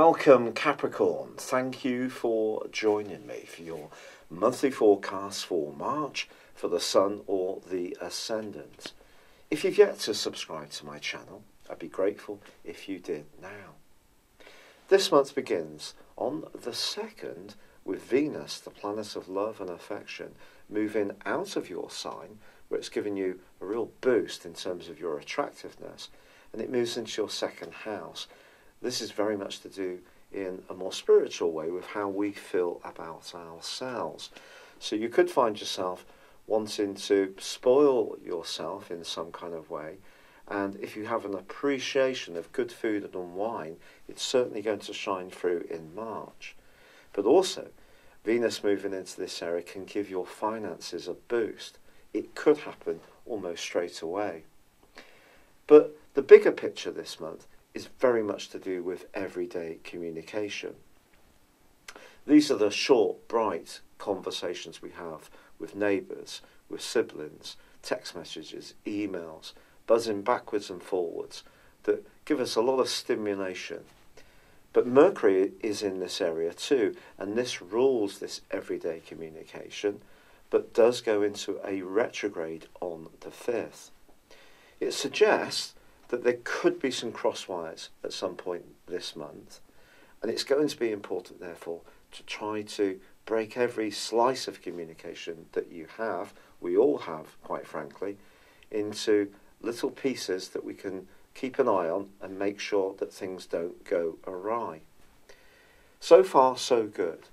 Welcome, Capricorn. Thank you for joining me for your monthly forecast for March for the Sun or the Ascendant. If you've yet to subscribe to my channel, I'd be grateful if you did now. This month begins on the 2nd with Venus, the planet of love and affection, moving out of your sign, where it's giving you a real boost in terms of your attractiveness, and it moves into your second house. This is very much to do in a more spiritual way with how we feel about ourselves. So you could find yourself wanting to spoil yourself in some kind of way. And if you have an appreciation of good food and wine, it's certainly going to shine through in March. But also, Venus moving into this area can give your finances a boost. It could happen almost straight away. But the bigger picture this month is very much to do with everyday communication. These are the short, bright conversations we have with neighbours, with siblings, text messages, emails, buzzing backwards and forwards that give us a lot of stimulation. But Mercury is in this area too, and this rules this everyday communication, but does go into a retrograde on the 5th. It suggests that there could be some crosswires at some point this month, and it's going to be important, therefore, to try to break every slice of communication that you have, we all have, quite frankly, into little pieces that we can keep an eye on and make sure that things don't go awry. So far, so good.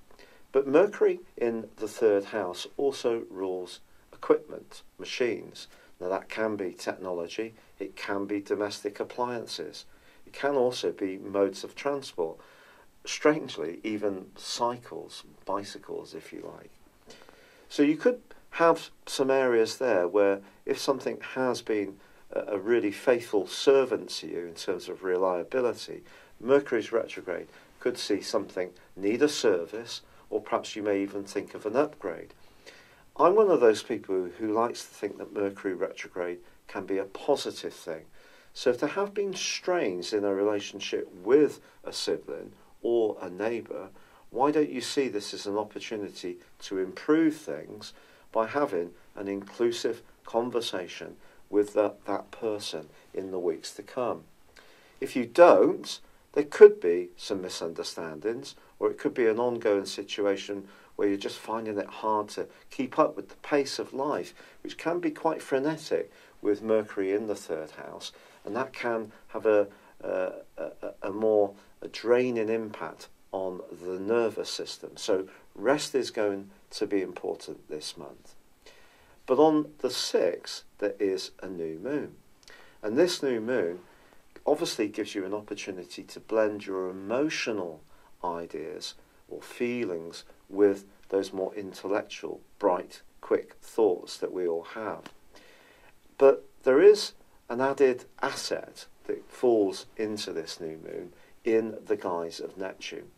But Mercury in the third house also rules equipment, machines. Now, that can be technology, it can be domestic appliances, it can also be modes of transport. Strangely, even cycles, bicycles, if you like. So, you could have some areas there where if something has been a really faithful servant to you in terms of reliability, Mercury's retrograde could see something need a service, or perhaps you may even think of an upgrade. I'm one of those people who likes to think that Mercury retrograde can be a positive thing. So if there have been strains in a relationship with a sibling or a neighbour, why don't you see this as an opportunity to improve things by having an inclusive conversation with that, that person in the weeks to come? If you don't, there could be some misunderstandings, or it could be an ongoing situation where you're just finding it hard to keep up with the pace of life, which can be quite frenetic with Mercury in the third house, and that can have a, a, a, a more a draining impact on the nervous system. So rest is going to be important this month. But on the 6th, there is a new moon. And this new moon obviously gives you an opportunity to blend your emotional ideas or feelings with those more intellectual, bright, quick thoughts that we all have. But there is an added asset that falls into this new moon in the guise of Neptune.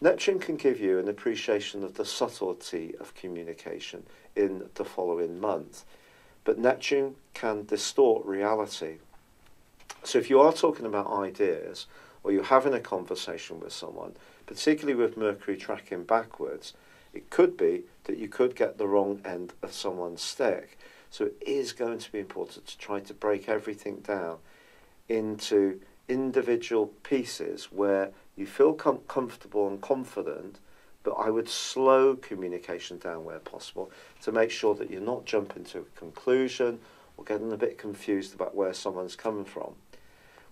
Neptune can give you an appreciation of the subtlety of communication in the following month, but Neptune can distort reality. So if you are talking about ideas or you're having a conversation with someone, particularly with Mercury tracking backwards, it could be that you could get the wrong end of someone's stick. So it is going to be important to try to break everything down into individual pieces where you feel com- comfortable and confident, but I would slow communication down where possible to make sure that you're not jumping to a conclusion or getting a bit confused about where someone's coming from.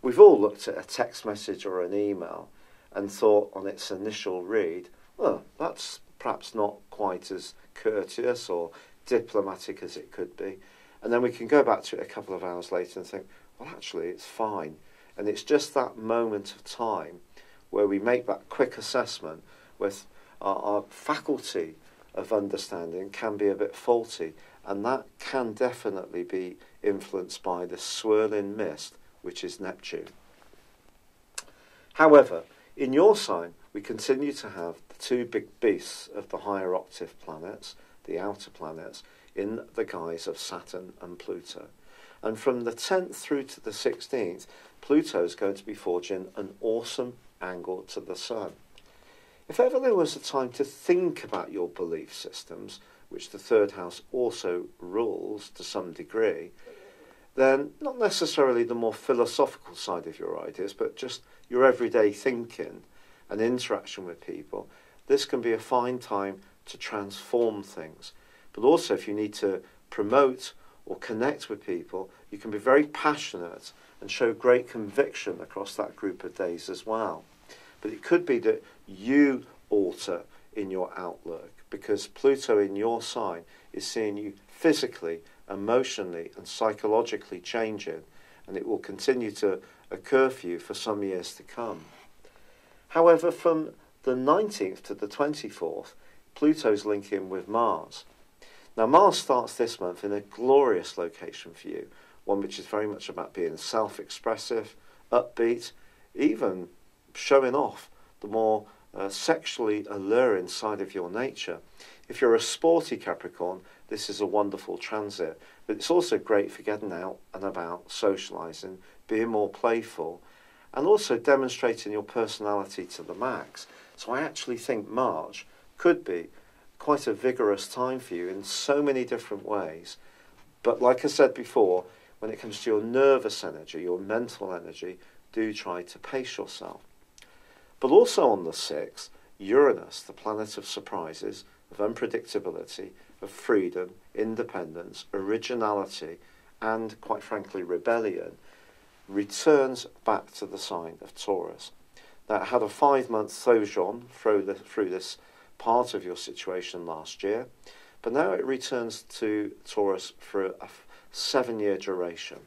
We've all looked at a text message or an email and thought on its initial read, well, that's perhaps not quite as courteous or diplomatic as it could be. And then we can go back to it a couple of hours later and think, well, actually, it's fine. And it's just that moment of time where we make that quick assessment with our, our faculty of understanding can be a bit faulty. And that can definitely be influenced by the swirling mist, which is Neptune. However, in your sign, we continue to have the two big beasts of the higher octave planets, the outer planets, in the guise of Saturn and Pluto. And from the 10th through to the 16th, Pluto is going to be forging an awesome angle to the sun. If ever there was a time to think about your belief systems, which the third house also rules to some degree, then not necessarily the more philosophical side of your ideas, but just your everyday thinking and interaction with people, this can be a fine time to transform things. But also, if you need to promote or connect with people, you can be very passionate and show great conviction across that group of days as well. But it could be that you alter in your outlook because Pluto in your sign is seeing you physically, emotionally, and psychologically changing, and it will continue to occur for you for some years to come. However, from the 19th to the 24th, Pluto's linking with Mars. Now, Mars starts this month in a glorious location for you, one which is very much about being self expressive, upbeat, even showing off the more uh, sexually alluring side of your nature. If you're a sporty Capricorn, this is a wonderful transit, but it's also great for getting out and about, socialising, being more playful, and also demonstrating your personality to the max. So I actually think March could be quite a vigorous time for you in so many different ways. But like I said before, when it comes to your nervous energy, your mental energy, do try to pace yourself. But also on the 6th, Uranus, the planet of surprises, of unpredictability, of freedom, independence, originality, and quite frankly, rebellion, returns back to the sign of Taurus. That had a five month sojourn through, the, through this part of your situation last year, but now it returns to Taurus for a seven year duration.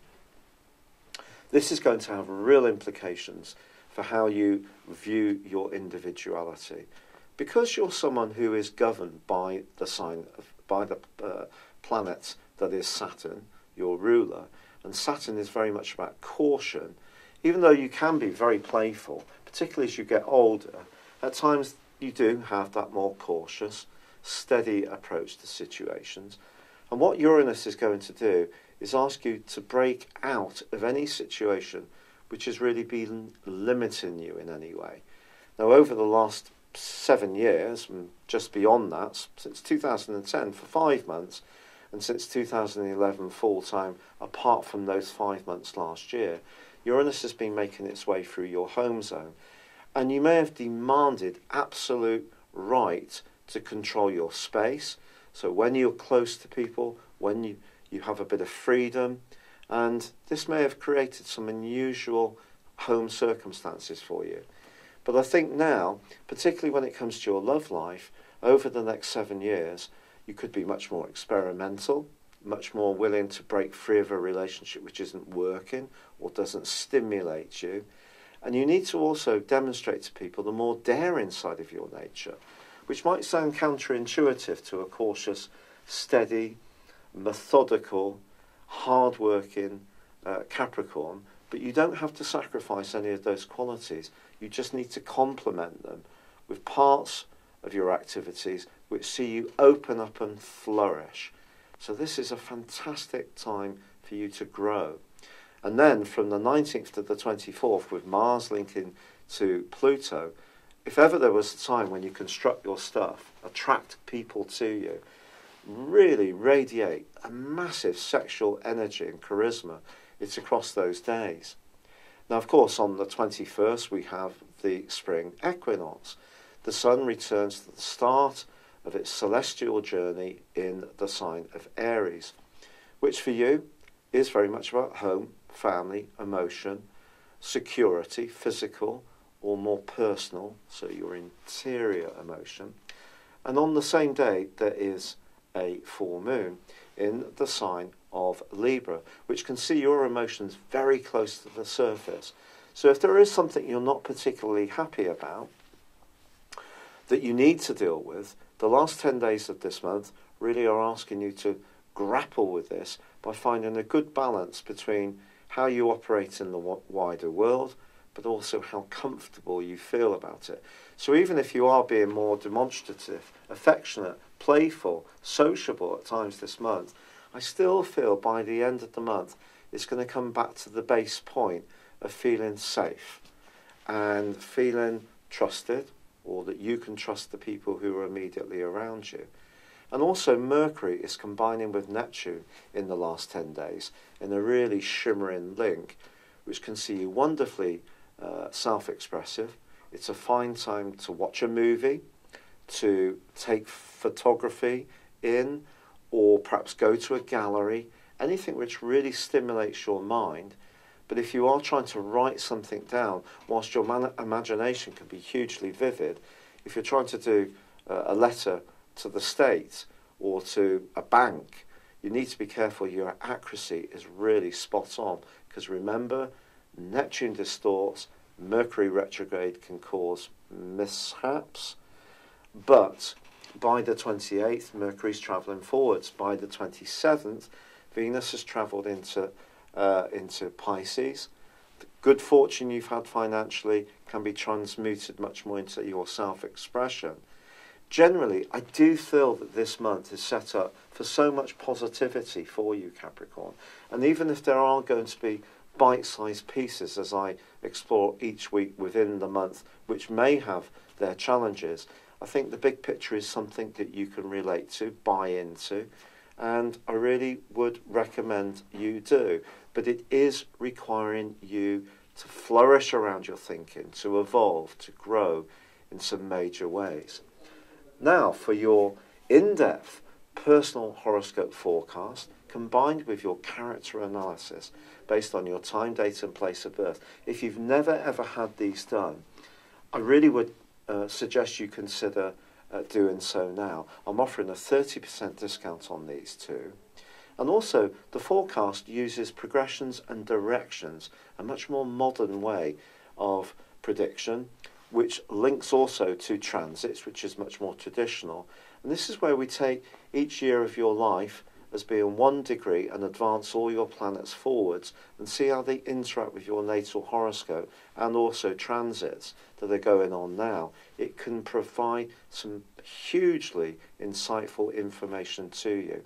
This is going to have real implications for how you view your individuality. Because you're someone who is governed by the sign of, by the uh, planet that is Saturn, your ruler, and Saturn is very much about caution, even though you can be very playful, particularly as you get older, at times you do have that more cautious, steady approach to situations. And what Uranus is going to do is ask you to break out of any situation which has really been limiting you in any way. Now, over the last seven years, and just beyond that, since 2010 for five months, and since 2011 full time, apart from those five months last year, Uranus has been making its way through your home zone. And you may have demanded absolute right to control your space. So when you're close to people, when you, you have a bit of freedom, and this may have created some unusual home circumstances for you. But I think now, particularly when it comes to your love life, over the next seven years, you could be much more experimental, much more willing to break free of a relationship which isn't working or doesn't stimulate you. And you need to also demonstrate to people the more daring side of your nature, which might sound counterintuitive to a cautious, steady, methodical, hard-working uh, Capricorn, but you don't have to sacrifice any of those qualities. You just need to complement them with parts of your activities which see you open up and flourish. So this is a fantastic time for you to grow. And then from the 19th to the 24th, with Mars linking to Pluto, if ever there was a time when you construct your stuff, attract people to you, really radiate a massive sexual energy and charisma, it's across those days. Now, of course, on the 21st, we have the spring equinox. The sun returns to the start of its celestial journey in the sign of Aries, which for you is very much about home, family, emotion, security, physical or more personal, so your interior emotion. And on the same day, there is a full moon in the sign of Libra, which can see your emotions very close to the surface. So if there is something you're not particularly happy about that you need to deal with, the last 10 days of this month really are asking you to grapple with this by finding a good balance between how you operate in the wider world, but also how comfortable you feel about it. So even if you are being more demonstrative, affectionate, playful, sociable at times this month, I still feel by the end of the month it's going to come back to the base point of feeling safe. and feeling trusted or that you can trust the people who are immediately around you. And also, Mercury is combining with Neptune in the last 10 days in a really shimmering link, which can see you wonderfully uh, self expressive. It's a fine time to watch a movie, to take photography in, or perhaps go to a gallery, anything which really stimulates your mind. But if you are trying to write something down, whilst your man- imagination can be hugely vivid, if you're trying to do uh, a letter to the state or to a bank, you need to be careful your accuracy is really spot on. Because remember, Neptune distorts, Mercury retrograde can cause mishaps, but by the 28th, Mercury's travelling forwards. By the 27th, Venus has travelled into, uh, into Pisces. The good fortune you've had financially can be transmuted much more into your self expression generally, I do feel that this month is set up for so much positivity for you, Capricorn. And even if there are going to be bite sized pieces as I explore each week within the month, which may have their challenges, I think the big picture is something that you can relate to, buy into, and I really would recommend you do. But it is requiring you to flourish around your thinking, to evolve, to grow in some major ways. Now, for your in depth personal horoscope forecast combined with your character analysis based on your time, date, and place of birth, if you've never ever had these done, I really would uh, suggest you consider uh, doing so now. I'm offering a 30% discount on these two. And also, the forecast uses progressions and directions, a much more modern way of prediction which links also to transits, which is much more traditional. And this is where we take each year of your life as being one degree and advance all your planets forwards and see how they interact with your natal horoscope and also transits that are going on now. It can provide some hugely insightful information to you.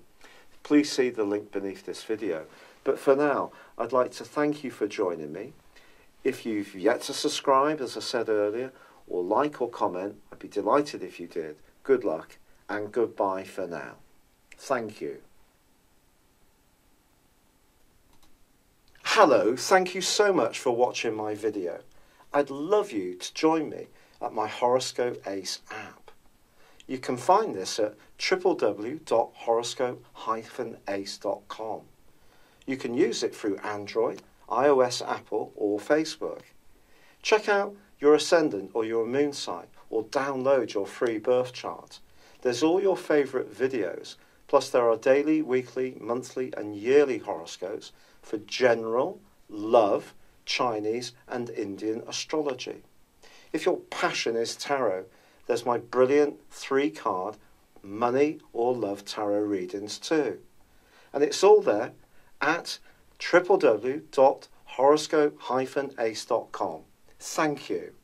Please see the link beneath this video. But for now, I'd like to thank you for joining me. If you've yet to subscribe, as I said earlier, or like or comment, I'd be delighted if you did. Good luck and goodbye for now. Thank you. Hello, thank you so much for watching my video. I'd love you to join me at my Horoscope Ace app. You can find this at www.horoscope-ace.com. You can use it through Android iOS, Apple, or Facebook. Check out your ascendant or your moon sign, or download your free birth chart. There's all your favourite videos, plus there are daily, weekly, monthly, and yearly horoscopes for general, love, Chinese, and Indian astrology. If your passion is tarot, there's my brilliant three card money or love tarot readings too. And it's all there at www.horoscope-ace.com. Thank you.